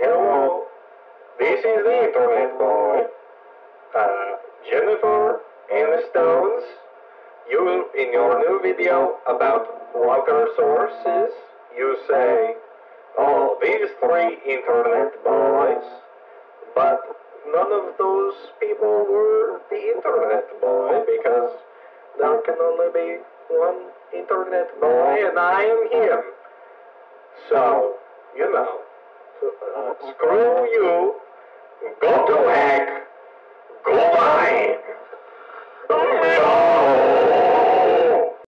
Hello, this is the Internet Boy. Uh, Jennifer Aniston. You, in your new video about water sources, you say, oh, these three Internet boys. But none of those people were the Internet boy because there can only be one Internet boy and I am him. So, you know, screw you, go to heck,